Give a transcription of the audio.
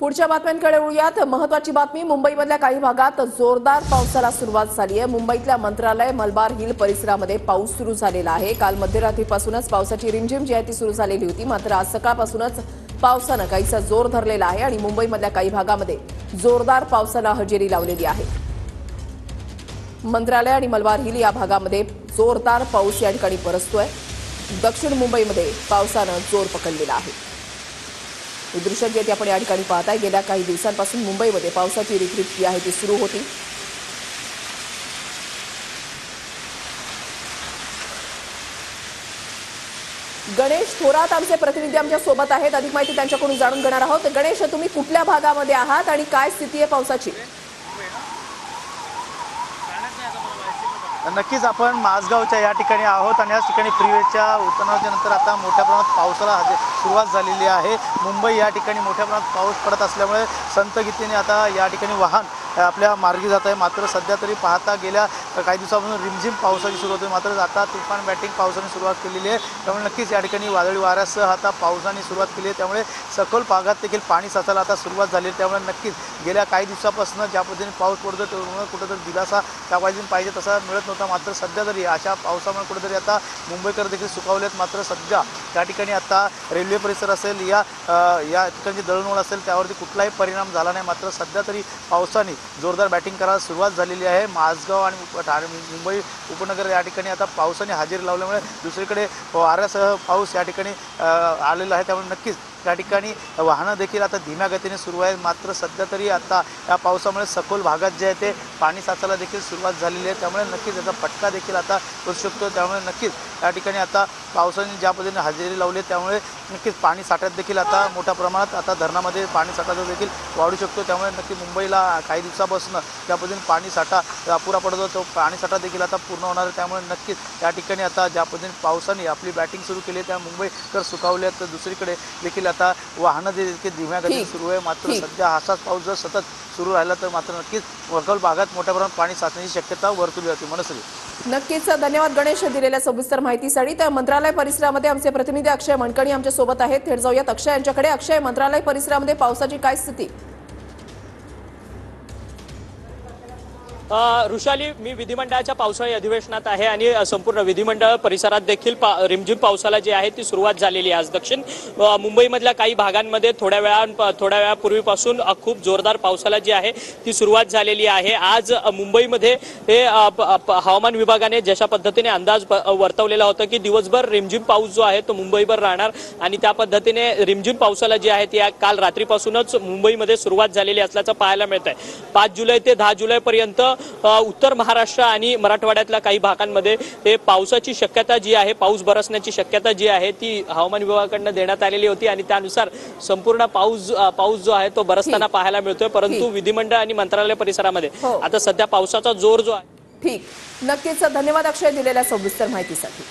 पुढच्या बातम्यांकडे वळूयात. महत्वाची बातमी मुंबईमधल्या काही भागात जोरदार पावसाला सुरुवात झाली आहे मुंबईतल्या मंत्रालय मलबार हिल परिसरामध्ये पाऊस सुरू झालेला आहे. काल मध्यरात्रीपासूनच पावसाची रिमझिम जी आहे ती सुरू झालेली होती. मात्र आज सकाळपासूनच पावसानं काहीसा जोर धरलेला आहे आणि मुंबईमधल्या काही भागामध्ये जोरदार पावसाला हजेरी लावलेली आहे. मंत्रालय आणि मलबार हिल या भागामध्ये जोरदार पाऊस या ठिकाणी बरसतोय दक्षिण मुंबईमध्ये पावसानं जोर पकडलेला आहे. दृश्य जी आपण या ठिकाणी पाहताय. गेल्या काही दिवसांपासून मुंबईमध्ये पावसाची रिपरिप जी आहे ती सुरू होती. गणेश थोरात आमचे प्रतिनिधी आमच्यासोबत आहेत. अधिक माहिती त्यांच्याकडून जाणून घेणार आहोत. गणेश तुम्ही कुठल्या भागामध्ये आहात आणि काय स्थिती आहे पावसाची? नक्कीच आपण माझगावच्या या ठिकाणी आहोत आणि याच ठिकाणी फ्रीवेच्या उतरणाच्या नंतर आता मोठ्या प्रमाणात पावसाला सुरुवात झालेली आहे. मुंबई या ठिकाणी मोठ्या प्रमाणात पाऊस पडत असल्यामुळे संत गतीने आता या ठिकाणी वाहन आपल्या मार्गी जात आहे. मात्र सध्या तरी पाहता गेल्या काही दिवसापासून रिमझिम पावसाची सुरुवात होती. मात्र आता तुफान बॅटिंग पावसाने सुरुवात केलेली आहे. त्यामुळे नक्कीच या ठिकाणी वादळी वाऱ्यासह आता पावसाने सुरुवात केली आहे. त्यामुळे सखोल भागात देखील पाणी साचायला आता सुरुवात झाली आहे. त्यामुळे नक्कीच गेल्या काही दिवसापासून ज्या पद्धतीने पाऊस पडतो त्यामुळे कुठंतरी दिलासा त्या पद्धतीने पाहिजे तसा मिळत नव्हता. मात्र सध्या तरी अशा पावसामुळे कुठेतरी आता मुंबईकर देखील सुकावलेत मात्र सध्या त्या ठिकाणी आता रेल्वे परिसर असेल या या ठिकाणी दळणवळ असेल त्यावरती कुठलाही परिणाम झाला नाही. मात्र सध्या तरी पावसाने जोरदार बॅटिंग करायला सुरुवात झालेली आहे. माझगाव आणि उप- ठाणे मुंबई उपनगर या ठिकाणी आता पावसाने हजेरी लावल्यामुळे दुसरीकडे वाऱ्यासह पाऊस या ठिकाणी आलेला आहे. त्यामुळे नक्कीच त्या ठिकाणी वाहनं देखील आता धीम्या गतीने सुरू आहेत. मात्र सध्या तरी आता या पावसामुळे सखोल भागात जे आहे ते पाणी साचायला देखील सुरुवात झालेली आहे. त्यामुळे नक्कीच याचा फटका देखील आता करू शकतो. त्यामुळे नक्कीच या ठिकाणी आता पावसाने ज्या पद्धतीने हजेरी लावली त्यामुळे नक्कीच पाणी साठ्यात देखील आता मोठ्या प्रमाणात आता धरणामध्ये पाणी साठा जो देखील वाढू शकतो. त्यामुळे नक्की मुंबईला काही दिवसापासून ज्या पद्धतीने पाणी साठा अपुरा पडत होता तो पाणी साठा देखील आता पूर्ण होणार आहे. त्यामुळे नक्कीच या ठिकाणी आता ज्या पद्धतीने पावसाने आपली बॅटिंग सुरू केली आहे त्या मुंबईकर सुकावले तर दुसरीकडे देखील आता वाहनं जे देखील धीम्या गतीने ठीक. सुरू आहे मात्र. सध्या असाच पाऊस जर सतत सुरू राहिला तर मात्र नक्कीच वकल भागात मोठ्या प्रमाणात पाणी साचण्याची शक्यता वर्तवली जाते. मनसरी. नक्कीच धन्यवाद गणेश दिलेल्या सविस्तर माहितीसाठी. तर मंत्रालय परिसरामध्ये आमचे प्रतिनिधी अक्षय मणकणी आमच्यासोबत आहेत. थेट जाऊयात. अक्षय यांच्याकडे. अक्षय मंत्रालय परिसरामध्ये पावसाची काय स्थिती? ऋषाली मी विधिमंडळाच्या पावसाळी अधिवेशनात आहे आणि संपूर्ण विधिमंडळ परिसरात देखील पा रिमझिम पावसाला जी आहे ती सुरुवात झालेली आहे आज दक्षिण. मुंबईमधल्या काही भागांमध्ये थोड्या वेळा थोड्या वेळापूर्वीपासून खूप जोरदार पावसाला जी आहे ती सुरुवात झालेली आहे. आज मुंबईमध्ये हे प- हवामान विभागाने जशा पद्धतीने अंदाज वर्तवलेला होता की दिवसभर रिमझिम पाऊस जो आहे तो मुंबईभर राहणार आणि त्या पद्धतीने रिमझिम पावसाला जी आहे ती काल रात्रीपासूनच मुंबईमध्ये सुरुवात झालेली असल्याचं पाहायला मिळत आहे पाच जुलै ते दहा जुलैपर्यंत उत्तर महाराष्ट्र आणि मराठवाड्यातल्या काही भागांमध्ये हे पावसाची शक्यता जी आहे पाऊस बरसण्याची शक्यता जी आहे ती हवामान विभागाकडनं देण्यात आलेली होती आणि त्यानुसार संपूर्ण पाऊस पाऊस जो आहे तो बरसताना. पाहायला मिळतोय परंतु. विधिमंडळ आणि मंत्रालय परिसरामध्ये हो. आता सध्या पावसाचा जोर जो आहे ठीक नक्कीच धन्यवाद अक्षय दिलेल्या सविस्तर माहितीसाठी